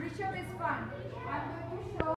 Rishabh is fun. I'm going to show